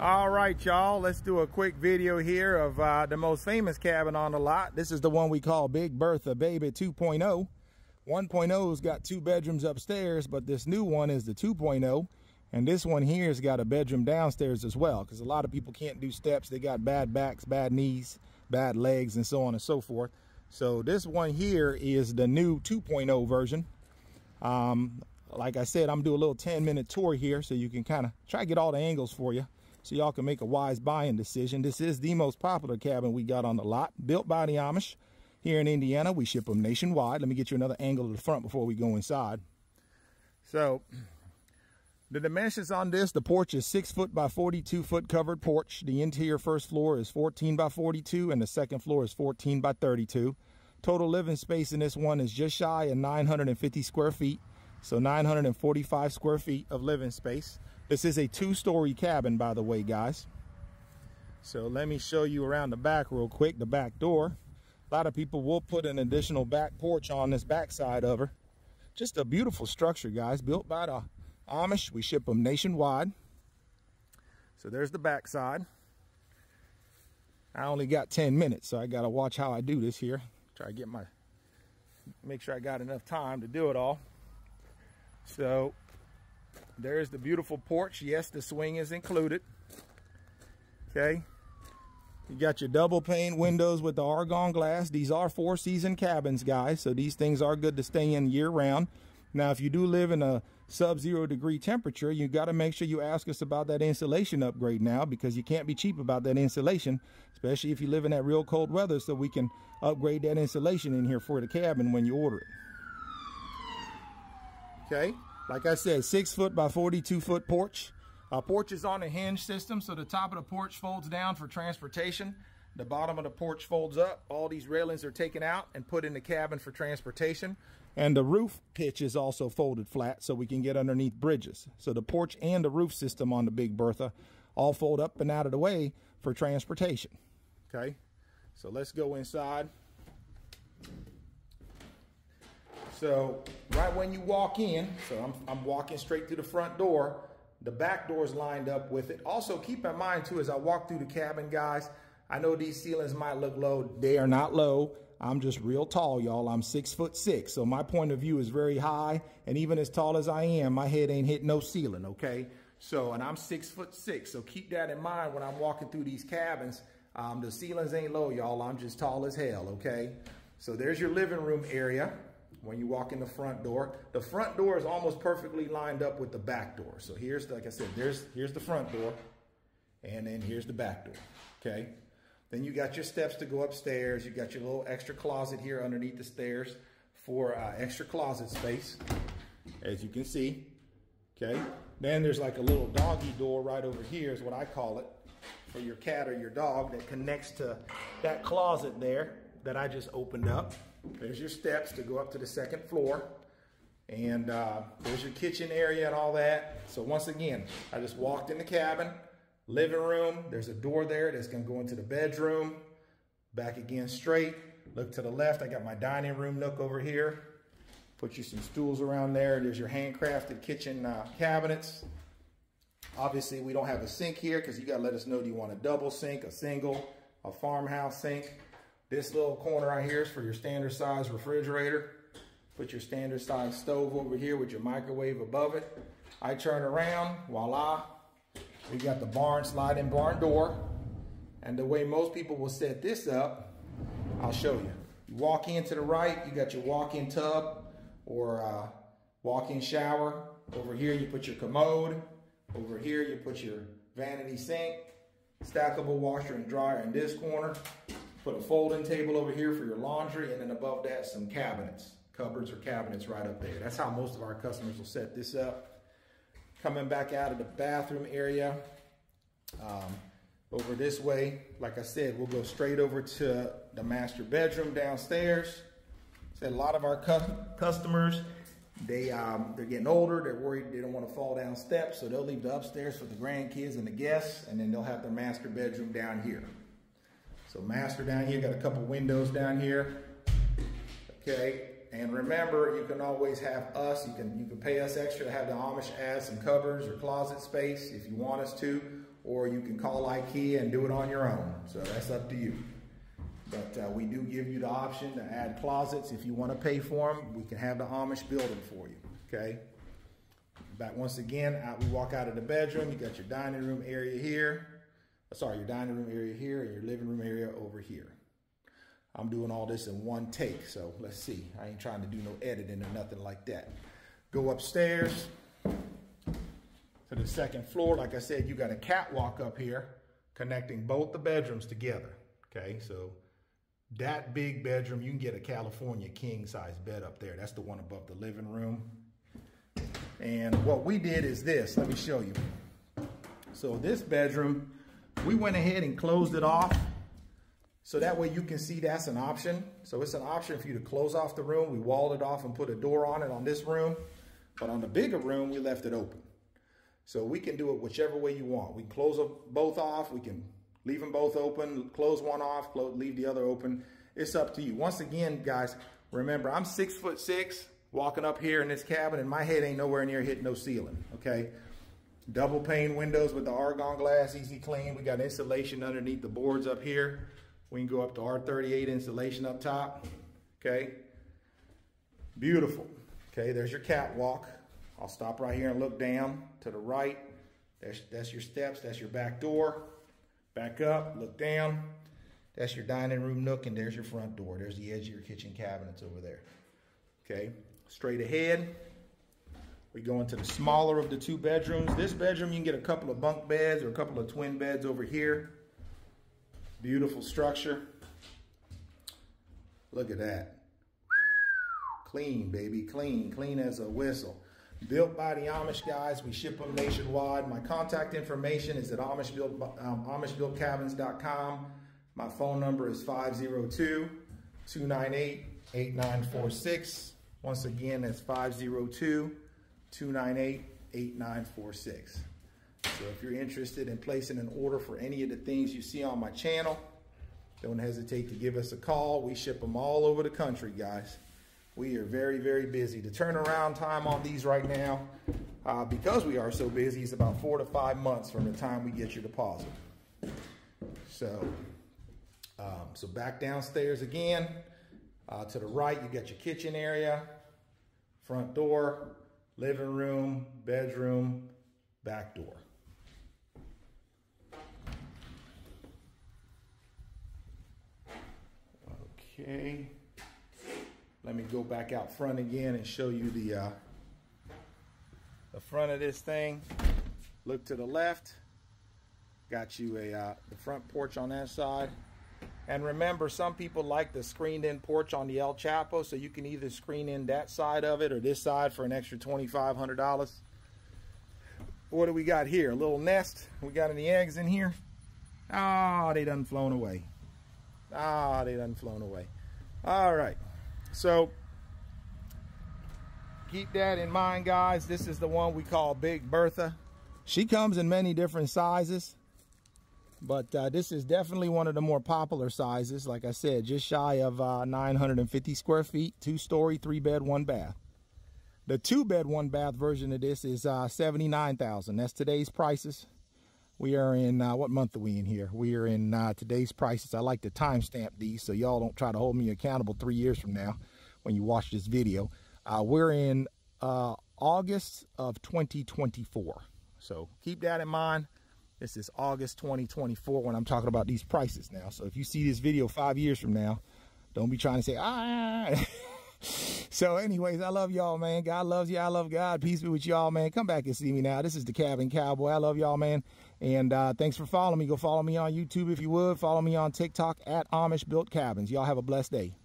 All right, y'all, let's do a quick video here of uh, the most famous cabin on the lot. This is the one we call Big Bertha Baby 2.0. 1.0's got two bedrooms upstairs, but this new one is the 2.0. And this one here has got a bedroom downstairs as well, because a lot of people can't do steps. They got bad backs, bad knees, bad legs, and so on and so forth. So this one here is the new 2.0 version. Um, like I said, I'm doing a little 10 minute tour here so you can kind of try to get all the angles for you so y'all can make a wise buying decision. This is the most popular cabin we got on the lot, built by the Amish here in Indiana. We ship them nationwide. Let me get you another angle of the front before we go inside. So the dimensions on this, the porch is 6 foot by 42 foot covered porch. The interior first floor is 14 by 42 and the second floor is 14 by 32. Total living space in this one is just shy of 950 square feet. So 945 square feet of living space. This is a two-story cabin, by the way, guys. So let me show you around the back real quick, the back door. A lot of people will put an additional back porch on this back side of her. Just a beautiful structure, guys, built by the Amish. We ship them nationwide. So there's the back side. I only got 10 minutes, so I got to watch how I do this here. Try to get my, make sure I got enough time to do it all. So there's the beautiful porch. Yes, the swing is included. Okay. You got your double pane windows with the argon glass. These are four season cabins, guys. So these things are good to stay in year round. Now, if you do live in a sub-zero degree temperature, you got to make sure you ask us about that insulation upgrade now because you can't be cheap about that insulation, especially if you live in that real cold weather so we can upgrade that insulation in here for the cabin when you order it. Okay. Like I said, six foot by 42 foot porch. Our porch is on a hinge system, so the top of the porch folds down for transportation. The bottom of the porch folds up. All these railings are taken out and put in the cabin for transportation. And the roof pitch is also folded flat so we can get underneath bridges. So the porch and the roof system on the Big Bertha all fold up and out of the way for transportation. Okay, so let's go inside. So right when you walk in, so I'm, I'm walking straight through the front door, the back door is lined up with it. Also keep in mind too, as I walk through the cabin, guys, I know these ceilings might look low. They are not low. I'm just real tall, y'all. I'm six foot six. So my point of view is very high. And even as tall as I am, my head ain't hit no ceiling, okay? So, and I'm six foot six. So keep that in mind when I'm walking through these cabins. Um, the ceilings ain't low, y'all. I'm just tall as hell, okay? So there's your living room area when you walk in the front door. The front door is almost perfectly lined up with the back door. So here's, like I said, there's here's the front door, and then here's the back door, okay? Then you got your steps to go upstairs. You got your little extra closet here underneath the stairs for uh, extra closet space, as you can see, okay? Then there's like a little doggy door right over here is what I call it, for your cat or your dog that connects to that closet there that I just opened up. There's your steps to go up to the second floor. And uh, there's your kitchen area and all that. So once again, I just walked in the cabin, living room. There's a door there that's gonna go into the bedroom. Back again straight. Look to the left, I got my dining room nook over here. Put you some stools around there. There's your handcrafted kitchen uh, cabinets. Obviously, we don't have a sink here because you gotta let us know, do you want a double sink, a single, a farmhouse sink? This little corner right here is for your standard size refrigerator. Put your standard size stove over here with your microwave above it. I turn around, voila. We got the barn sliding barn door. And the way most people will set this up, I'll show you. You walk in to the right, you got your walk-in tub or uh, walk-in shower. Over here, you put your commode. Over here, you put your vanity sink, stackable washer and dryer in this corner. Put a folding table over here for your laundry, and then above that, some cabinets, cupboards or cabinets right up there. That's how most of our customers will set this up. Coming back out of the bathroom area, um, over this way, like I said, we'll go straight over to the master bedroom downstairs. Said a lot of our cu customers, they, um, they're getting older, they're worried they don't want to fall down steps, so they'll leave the upstairs for the grandkids and the guests, and then they'll have their master bedroom down here. So master down here, got a couple windows down here. Okay, and remember, you can always have us, you can, you can pay us extra to have the Amish add some covers or closet space if you want us to, or you can call IKEA and do it on your own. So that's up to you. But uh, we do give you the option to add closets. If you want to pay for them, we can have the Amish build them for you, okay? Back once again, out, we walk out of the bedroom. You got your dining room area here. Uh, sorry, your dining room area here and your living room area over here. I'm doing all this in one take, so let's see. I ain't trying to do no editing or nothing like that. Go upstairs to the second floor. Like I said, you got a catwalk up here connecting both the bedrooms together, okay? So that big bedroom, you can get a California king size bed up there. That's the one above the living room. And what we did is this, let me show you. So this bedroom, we went ahead and closed it off. So that way you can see that's an option. So it's an option for you to close off the room. We walled it off and put a door on it on this room. But on the bigger room, we left it open. So we can do it whichever way you want. We close them both off. We can leave them both open, close one off, close, leave the other open. It's up to you. Once again, guys, remember, I'm six foot six, walking up here in this cabin, and my head ain't nowhere near hitting no ceiling, okay? Double pane windows with the argon glass, easy clean. We got insulation underneath the boards up here. We can go up to R38 insulation up top, okay? Beautiful. Okay, there's your catwalk. I'll stop right here and look down to the right. That's, that's your steps, that's your back door. Back up, look down. That's your dining room nook, and there's your front door. There's the edge of your kitchen cabinets over there. Okay, straight ahead. We go into the smaller of the two bedrooms. This bedroom, you can get a couple of bunk beds or a couple of twin beds over here. Beautiful structure. Look at that. Clean, baby, clean, clean as a whistle. Built by the Amish guys. We ship them nationwide. My contact information is at AmishBuilt, um, AmishBuiltCabins.com. My phone number is 502-298-8946. Once again, that's 502-298-8946. So if you're interested in placing an order for any of the things you see on my channel, don't hesitate to give us a call. We ship them all over the country, guys. We are very, very busy. The turnaround time on these right now, uh, because we are so busy, is about four to five months from the time we get your deposit. So, um, so back downstairs again. Uh, to the right, you got your kitchen area, front door, living room, bedroom, back door. Okay. Let me go back out front again and show you the, uh, the front of this thing. Look to the left. Got you a uh, the front porch on that side. And remember, some people like the screened-in porch on the El Chapo, so you can either screen in that side of it or this side for an extra $2,500. What do we got here? A little nest. We got any eggs in here? Oh, they done flown away. Ah, they done flown away. All right. So keep that in mind, guys. This is the one we call Big Bertha. She comes in many different sizes, but uh, this is definitely one of the more popular sizes. Like I said, just shy of uh, 950 square feet, two story, three bed, one bath. The two bed, one bath version of this is uh, 79,000. That's today's prices. We are in, uh, what month are we in here? We are in uh, today's prices. I like to timestamp these so y'all don't try to hold me accountable three years from now when you watch this video. Uh, we're in uh, August of 2024. So keep that in mind. This is August 2024 when I'm talking about these prices now. So if you see this video five years from now, don't be trying to say, ah. so anyways, I love y'all, man. God loves you. I love God. Peace be with y'all, man. Come back and see me now. This is the Cabin Cowboy. I love y'all, man. And uh, thanks for following me. Go follow me on YouTube if you would. Follow me on TikTok at Amish Built Cabins. Y'all have a blessed day.